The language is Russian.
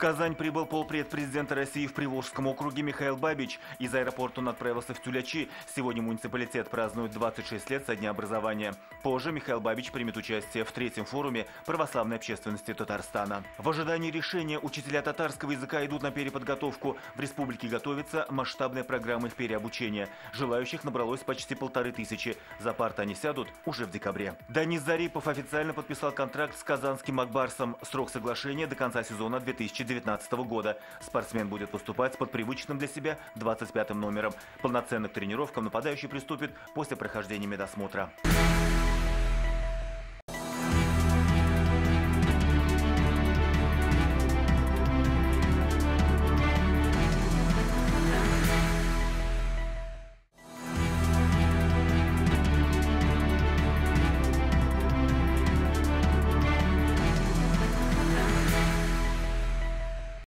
Казань прибыл полпред президента России в Приволжском округе Михаил Бабич. Из аэропорта он отправился в Тюлячи. Сегодня муниципалитет празднует 26 лет со дня образования. Позже Михаил Бабич примет участие в третьем форуме православной общественности Татарстана. В ожидании решения учителя татарского языка идут на переподготовку. В республике готовится масштабная программа их переобучения. Желающих набралось почти полторы тысячи. За парты они сядут уже в декабре. Данис Зарипов официально подписал контракт с казанским Акбарсом. Срок соглашения до конца сезона 2020 2019 года. Спортсмен будет выступать под привычным для себя 25 номером. Полноценно к тренировкам нападающий приступит после прохождения медосмотра.